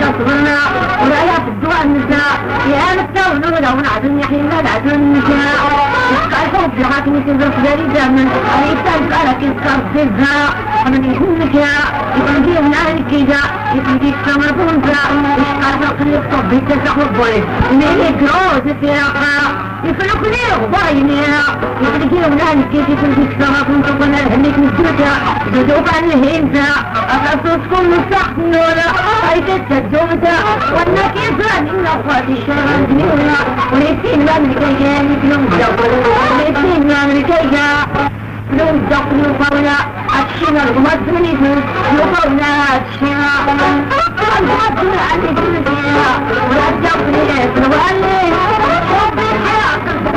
كفرنا ولا يفضوا النساء يا مستوى لو نعدن يحين لا نعدن النساء الحب لحاكم يسير في داري دامن أنا يستاذ قالك يسقى في الزاء ومن يهمك يا يكون فيه من أهل كذا يكون فيه سمر بونزا يسقى الحق يكتب بيتسح وبولي من يكروز في رقا يفلق ليه باينيا يفلق ليه من أهل كذا يكون فيه سمر بونزا وقنا الهنيك مسجوتا جدوب عن الهنزا أخصصكم مستحنونا أي تتجوتا وأنك يزال إن أخواتي شرعا دنيونا وليسين من كيجان يكلم جبل. وليسين من كيجان لو دخلوا فولا أتشنا المدني يقولنا أتشنا المدني عن الدنيا ولا تقلي فوالي حب الحياة قلبك يا ورواح الوعود يا ابني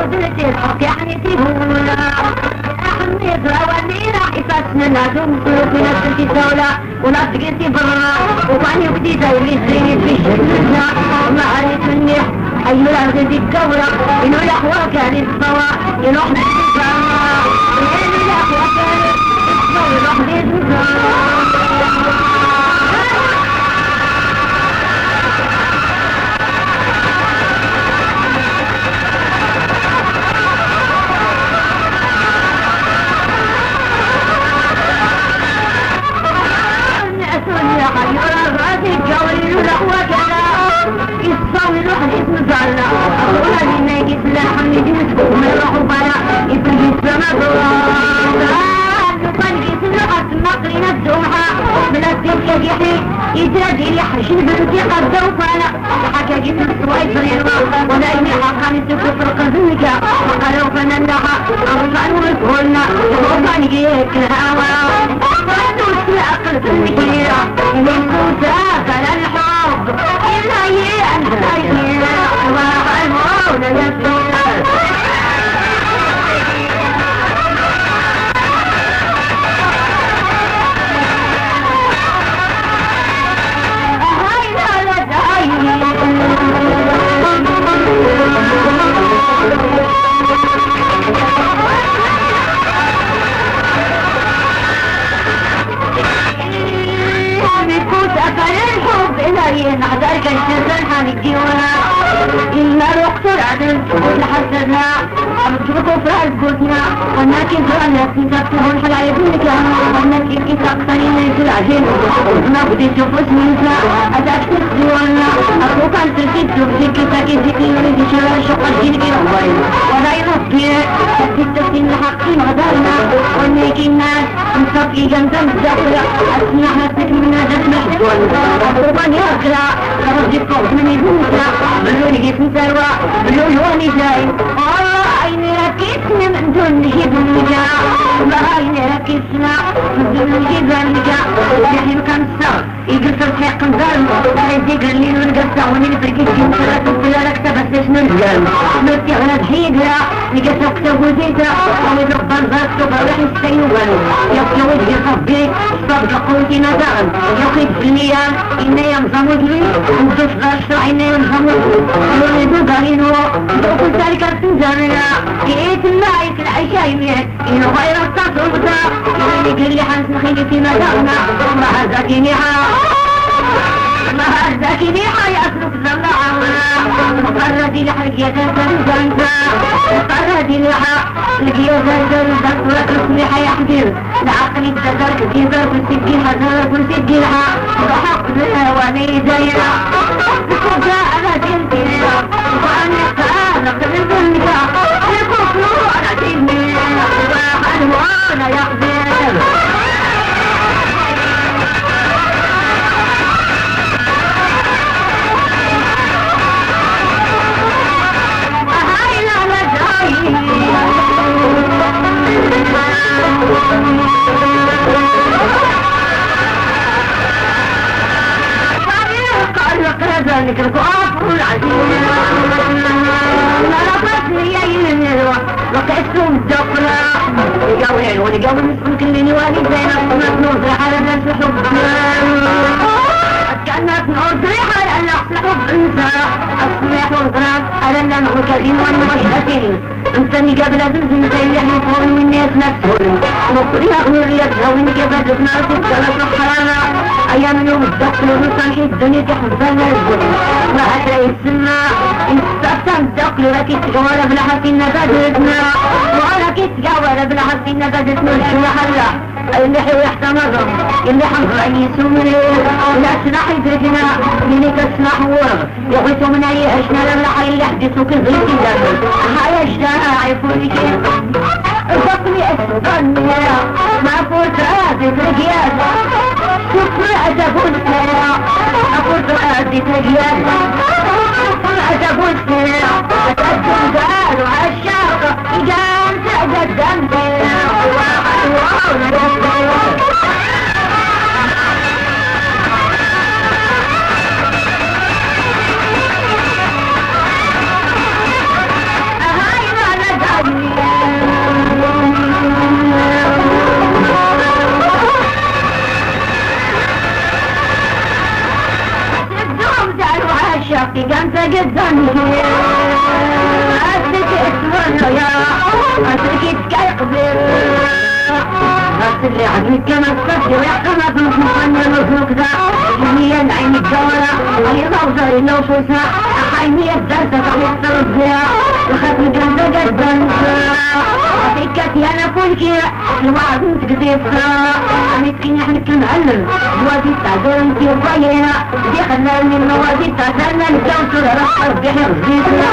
وأتوفرتي الحق يعني تهونا أحمي فراولي راح يفاتنا نادوم في نفس الكتولة ولا تقلتي برا وباني بدي دايري سيني في الشمسة ما عرفت أيها الأهل دي الدولة إنه الأحوال كان الصوا يروح من الصوا إلهي نحضر كان شزن حنجيونا إلا رقصر عدل تقول حسنا أمتبقوا في هالبوتنا ولكن سؤالنا تنتبتهون حلال ابنك ولكن كيف أكثرين في العجل. ما بدي تفوز منك. أتاك تسيونا أخوك أن تسيد تبسيك تاكي ذكي شوال شقل جينك ربي ولا يربي تستسين الحقين غدارنا ونيك الناس نصفي جنزم الزاقية أسمح نفسك من هذا المحدول أخوك يرقى رجل فوق من يبوسا بلوني كيف نسروى بلون هو نجاي الله عيني ركيسنا من دون نجيب النجاة ما عيني ركيسنا من دون النجاة يحيي كان الصغر يقصر حق نظام عايز يقر لي ونقصع وني نفرقيت كنت لا لك تبسش نرجال نرتي على الحيدة نقص وقت وزيدة ونضرب الغاز وبروح السيوان يبقى وجهي صبي صبر قوتي نظام يقيد في المياه إنا ينظم وجهي ونصف غاش إنا ينظم وجهي ونريد ظهرينه وكل ذلك السنجرنا جيت المايك العيشة يمين إنه غير التصوبة اللي قال لي حنس نخلي في مدارنا ما هزاكي نيحة ما هزاكي نيحة يأسلك زلعة مقردي لحرق يا زنزان مقردي لحق لقيا زنزان ذكرك السميحة يا حبيب العقل تذكر كبر والسكين حزر والسكين حق وحق واني زينا بكوكا على جلدي واني خالق الدنيا الكفر على ديني واحد وأنا هاي لا لا ذلك الكفر العزيز لرقصني يمين وقعتهم الدقرة عيوني قبل مسكن كلني والي زينب مكنون في حالة ناس حب كانت نور ريحة لأن أصل حب انسى أصلح وغرام أنا لا نقول كريم وأنا مشهدين انساني قبل زمزم زي اللي حيفون من الناس نفسهم مصري أغني رياضها وإني قبل ناس الثلاث حرانا أيام يوم الدخل ونصنحي الدنيا تحبنا الزل ما هتلاقي السماء الدخل لكي تجوار بلا حسين نبادتنا وأنا كي تجوار بلا حسين نبادتنا الشو حلا اللي حيحت مرة اللي حنفعني سمري لا تنحي درجنا مني تسمح ورغ يغيثوا من أي أشنا لما حي اللي حدثوا كذلك لهم هاي أجداء عيفوني كيف فقني أسفني ما فوت رازي ترقيات شكر أجابون سيرا أفوت رازي ترقيات سيرا أتقدم قالوا عالشاق قال تقدم سيرا واحد واحد شاقي قام تقدم أسك اسمه يا أسك تقبل اللي عدوك كما تصدي ويحكم في المصنع المخلوق ذا الضياء وخاف الجنة جدا فكت يا نفولكي الوعد تقديسها مسكين إحنا كنعلم الوادي تعذر انتي وضينا دي خلاني الموادي تعذرنا نتوصل رفع بحر زيتنا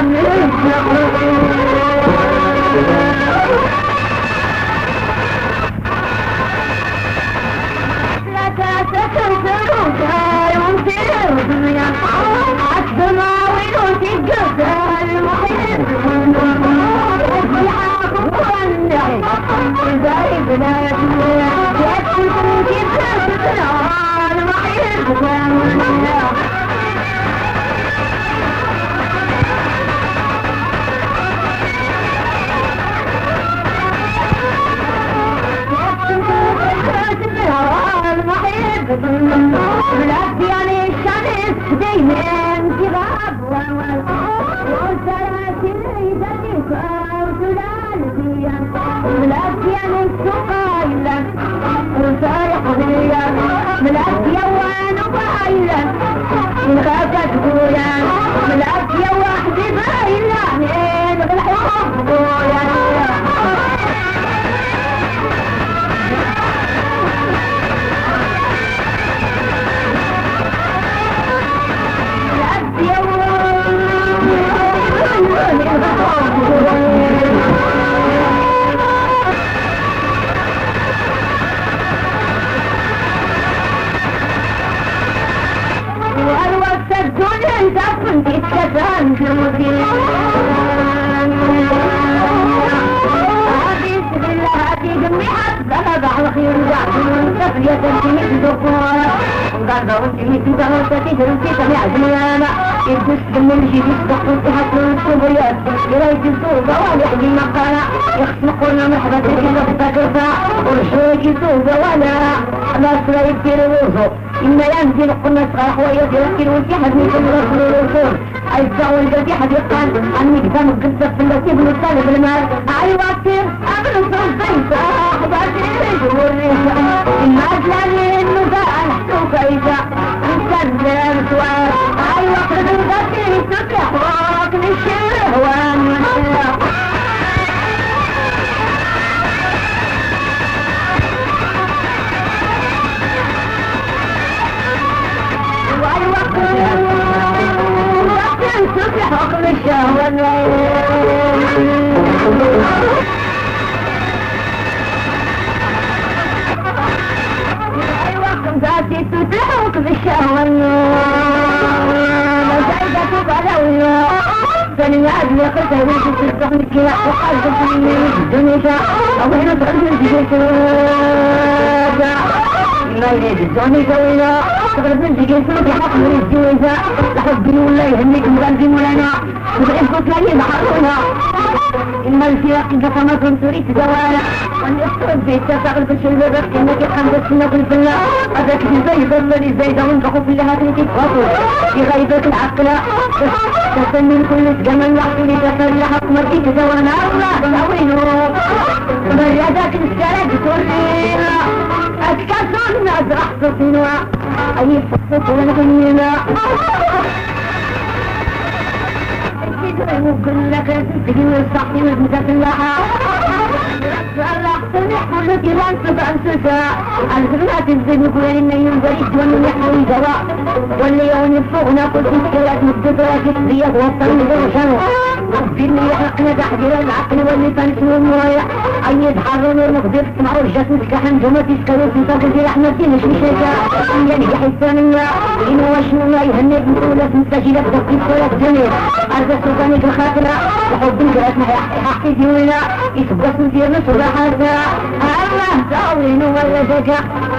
لم يسبقوا I'm وقال وانتمي تدهر تتجر في سميع زميانا يدس من الجيب يصدق وانتهت من الكبريات يرايد الزور بوالح دي مقانا يخصمقونا محبة كده فتكرفا ورشوك يزور بوالا لا سلا يبتير الوزو إما ينزل قلنا صغار حوية يوكل وانتحد من كل رسول الرسول أجزاء والجدي حديقا أني قدام القصة في أبن الصيف أحباتي والريشة الناس لاني النزاع نحسوك إيجا نسلم سؤال أي وقت الغسيل تفتح وقت الشهوان حكم الشهوة ذاتي تتحكم الشهوة مسعدة بلوية سنة أجل قلت ويش تستخدم كلا وقلت من الدنيا أو هنا تخدم الجيش ما يريد الدنيا سوينا تغلب من تجي سلوك حق من الجوزة لحب ولا يهمك مغلبين ولنا وبعين كتلاني محرونا إما الفراق إذا كما كنت تريد دوالا وأن يسترد في التساقل في الشلبة إنك الحمد السنة في الفلا أذاك الزيد الذي زيد وانفق في لها تنك الفصل في غيبة العقل تسمي كل جمل وحسن تسلح حكمتي تزوانا الله تأوينه مريادك السلام ترينا أتكسر الصحي والمتفلحة سبع سساء الفرات الزين يقول إن ينزل ومن يحمل الجواء واللي يوم يفوقنا كل مشكلات مستدرات الرياض والطريق وشنو ربنا يحرقنا تحضير العقل واللسان شنو المرايح أن يتحرر المقدر مع رجة مسكحا جمع تسكروا في صدر في رحمة مش مشاكا ينجح الثانية. إنه وشنو لا يهنب مسؤولة مستجيلة تبقي صورة جميل أرض السلطانية الخاطرة. وحب الجرات حقي ديونا في نصر حتى الله تعوين ولدك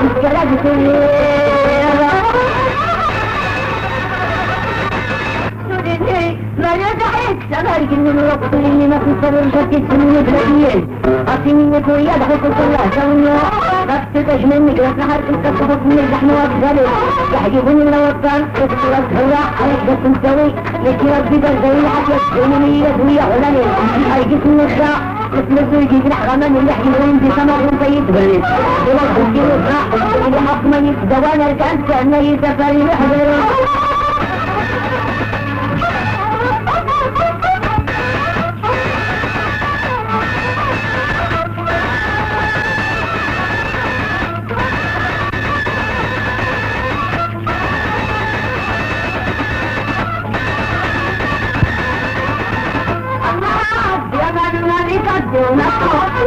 اسكرت ما ندعيك سبارك إن الوقت اللي ما تصبر شكت من الدرجية أصيني وكويا دخلت الله سوينو رفت تجمنك لا تحرك التصفت من اللحم والذلك يحجبني من الوطن هلا عليك بس مسوي لكي ربي درجي حتى تجمني يدوي علني أي جسم الشاء مثل الزوجي جنح غمان حجي وين دي سمر وانت يتبرد ولا تجي وفاق اللي حق من يتدوانا الكأنت أنه يتفاري محضر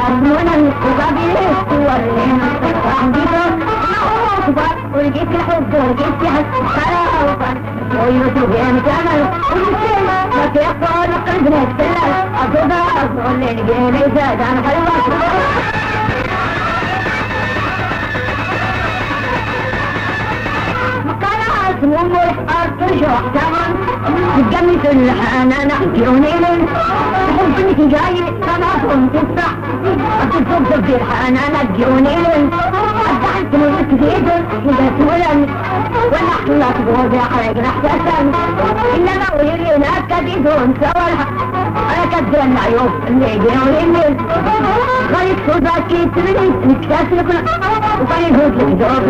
هرمونا وقبل الصور اكبر ولقيت الحب ولقيت حلاوة ويوسف يا مكمل والمسلم ما تيقظ قلبنا السلال أصدق أصدق اللي لقينا يزاد عن حلوة وامك ارتجع تمام تجمس الحنانة كيونين حبك جاي. كما كنت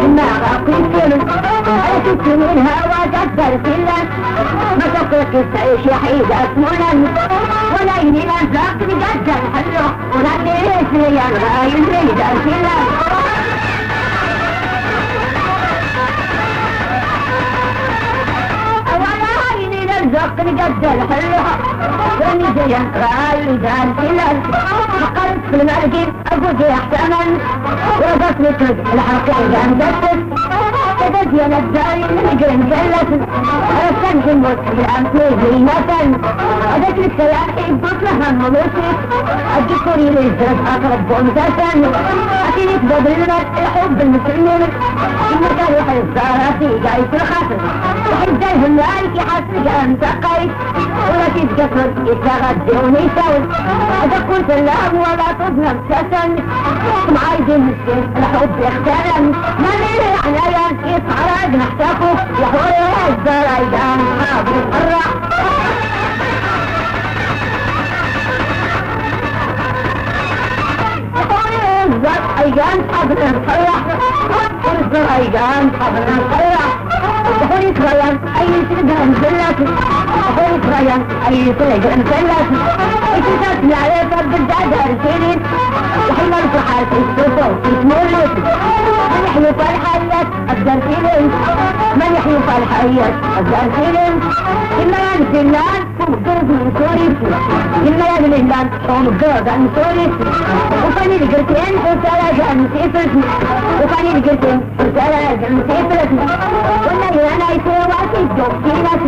الماء قيسين أنا كنت من كثر كلا ما تقلق تعيش يحيد أسمونا ولا ينين أنزاق بجد ولا ليش لي الغاية يريد الكلا الزق قد الحلوة وني زين رأي دان كلال فقرت في المرقين أقول يا احتمل وقفت لك الحقيقة مدتت كدت يا نزاري نجرم الموت في الأمثل زينة أدت لك سلاحي بطلها ملوسك الدكتوري للزرق أقرب بومتاسا أكيد بدلنا الحب المسلمين. المكان يحيي الزارة في جاي في الخاطر وحيد المالك يحسك أنت قيد ولا تتكسر يتغدي ونيسون إذا قلت اللعب ولا تظلم سسن معايزين مسكين الحب يختلم. ما ليه عنايا يتعرض نحتفه يا حوري الزرايدان حاضر الحرة الزرايدان حاضر الحرة الزرايدان حاضر الحرة أخوي كريان أي سلقة مسلات أخوي كريان أي سلقة مسلات إتسات لعليك بالدادة رسيلين وحين الفحات السفر يتمولد فالحيات أقدر فيلين إما اللان ومقدرد من سوري إما اللان ومقدرد من سوري وفاني القرتين وسالة جان سيفرت وفاني القرتين وسالة جان سيفرت والنبي أنا يسوى الدكتينة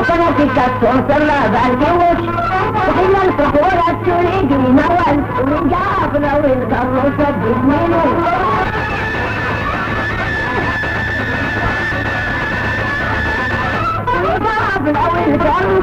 وكانت الكاتون صلى بالجوش وحين الفرح ولا تريد نوال ورجع بالعجل الحقيقة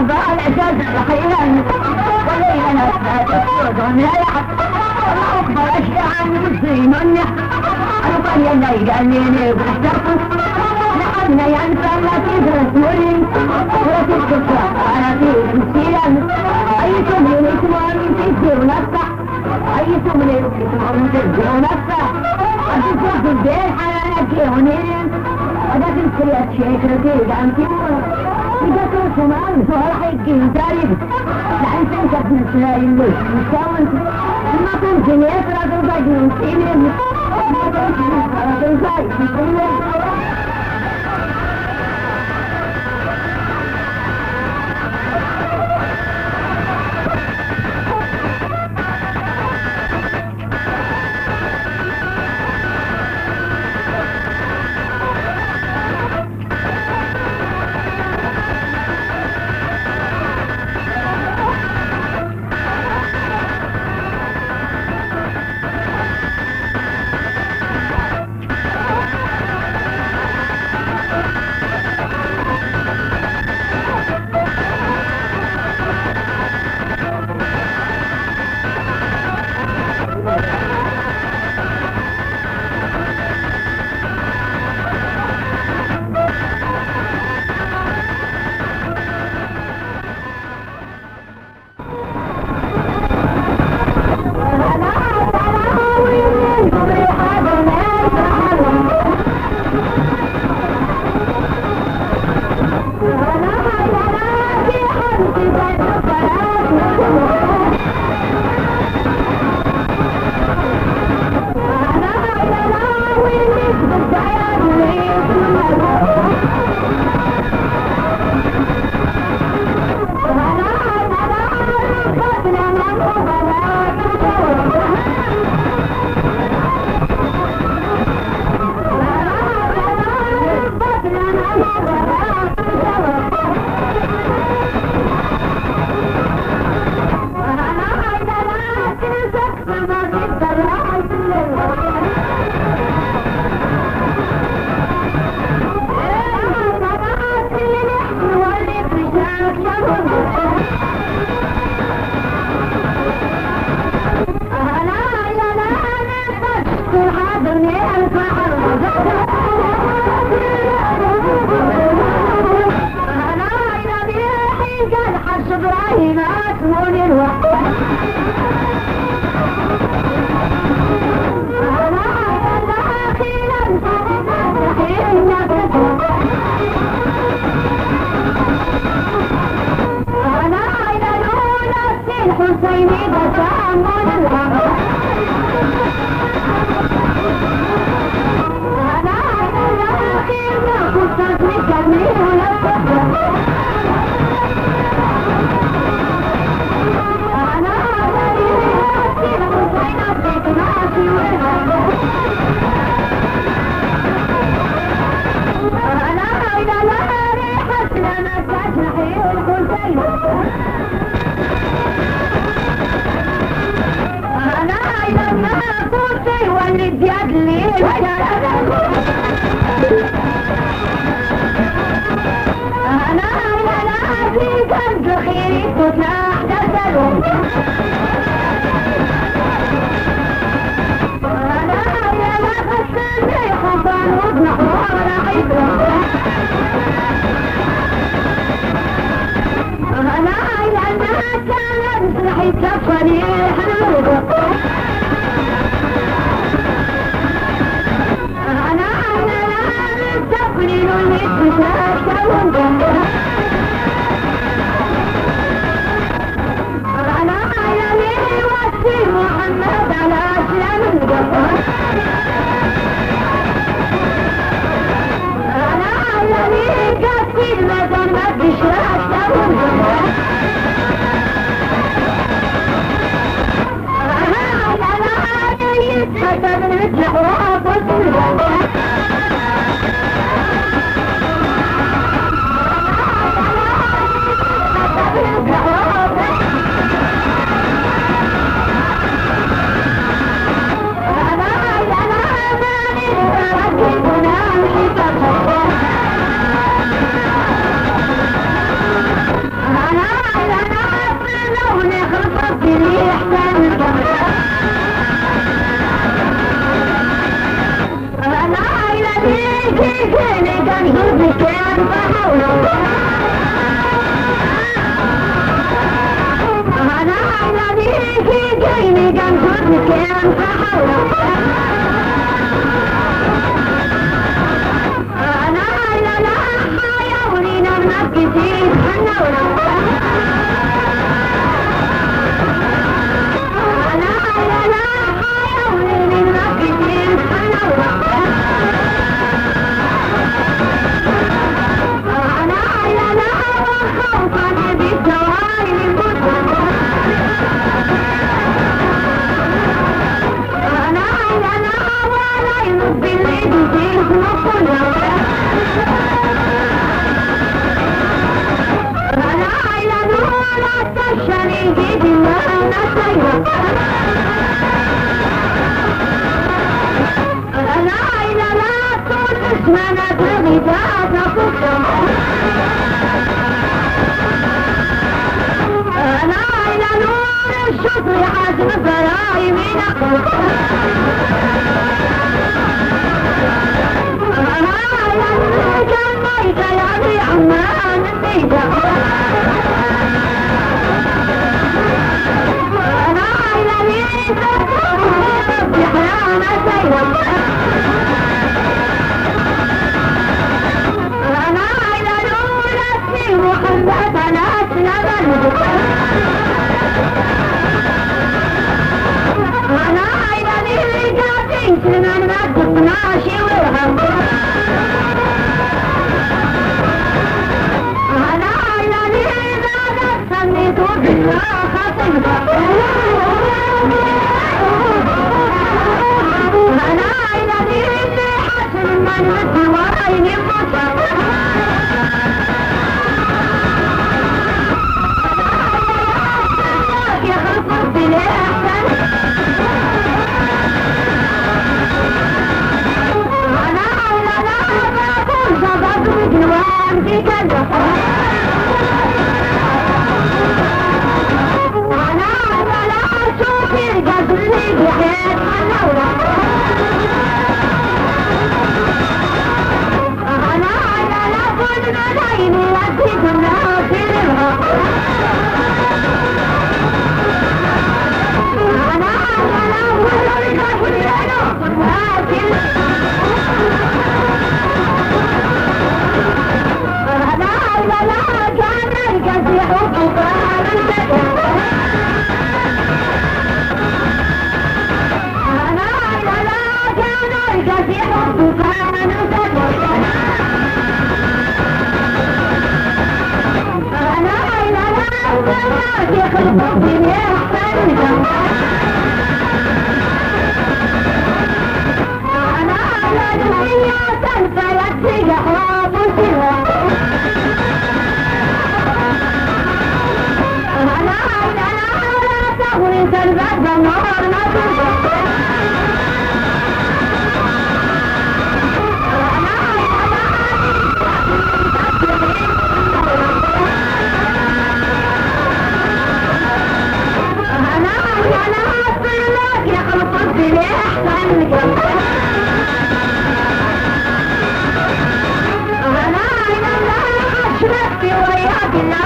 أحباء العجاز أخيرا وليلا لا تسود لا يحق الله أنا يلا يقاليني بحتفظ لحدنا ينسى لا تدرس ولي ولا تتكفى أنا في مسيرا أي سمين اسمه تسير نفسه أي سمين اسمه تسير نفسه أتسوق البيت حنانك ونين وده تنسي الشيخ رتيب عن كيوه إذا كنت معاهم صراحة يجيهم تعريف لأن تنسى بنسنا يلوش مستوى ما تمكن يسرع ترضى جنون سيني ما ترضى جنون Ha ha ha! وياك لا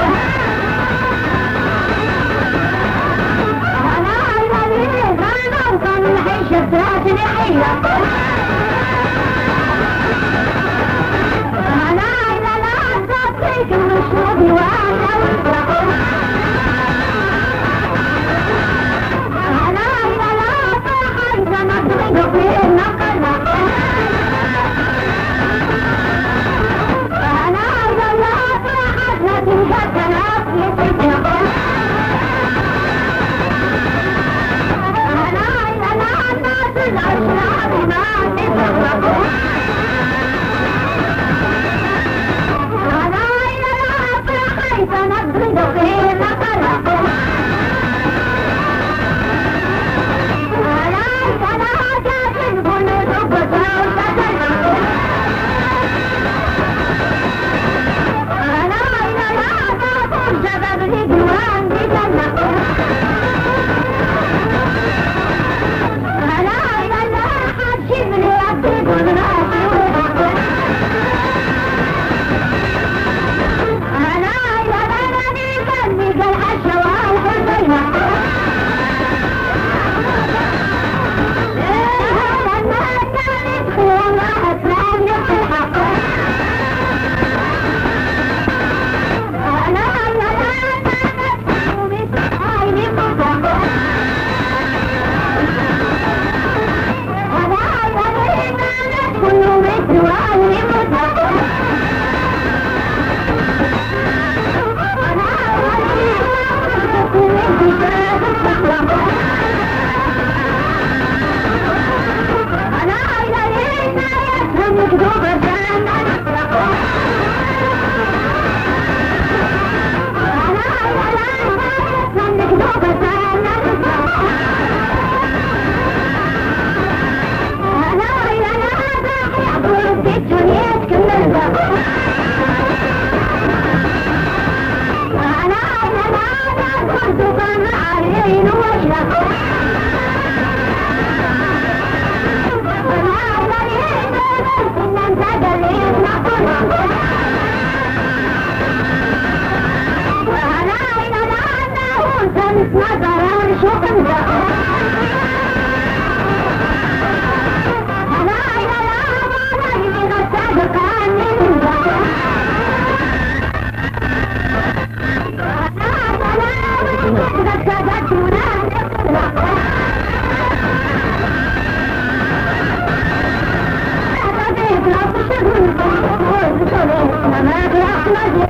أنا عايزه أنا عايزه افتكر مشروبي واحلى واشرب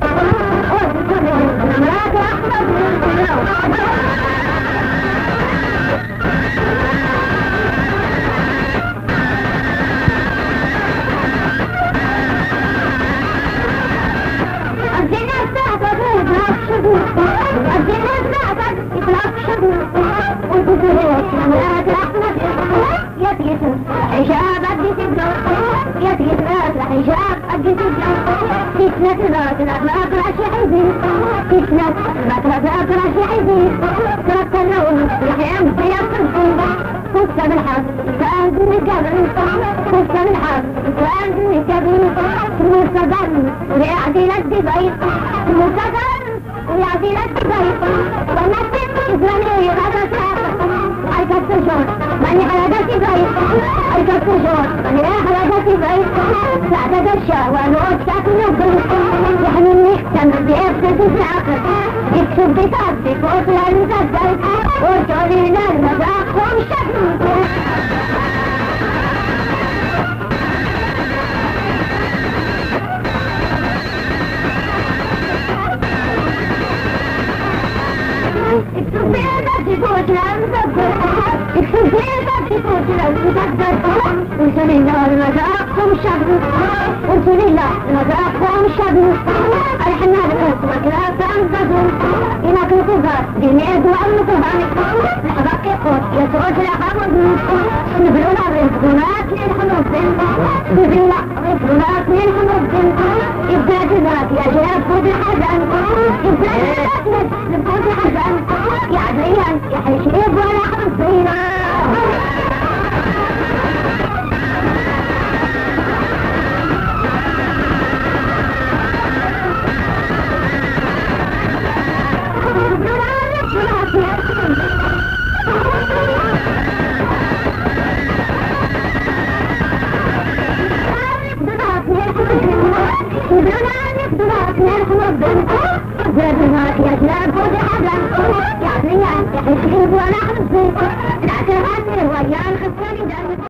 Thank you. قصة بالحق كان دوني قبل قصة بالحق كان دوني قبل المستقبل ويعدي للدبي المستقبل ويعدي للدبي والناس إسلامي غدا الكسجون من حلقة بعيد الكسجون من حلقة بعيد سعدة الشهوة نوت ساكن الظل يحملني اختم بيفتد العقل يكتب فوق المسدس وارجعوا لنا المذاق ومشتغل Usulüyle aklınıza konuşadınız. Usulüyle aklınıza konuşadınız. تفوت للمسدس وصل الله المذاق ومشتغل وصل الله المذاق ومشتغل الحنا بقسمك لا تنتظر إلى كتبات بميد وأمتها لحظك يقول يسعود لحظك نبلونا رفضونات للحنوب نبلونا رفضونات للحنوب يبدأ ذات يا جاب فوز الحزن يبدأ ذات فوز الحزن يا عزيان يا حشيب ولا حصينا يا شباب وجحدا يا عزيان يا حشيب ولا حصينا لكن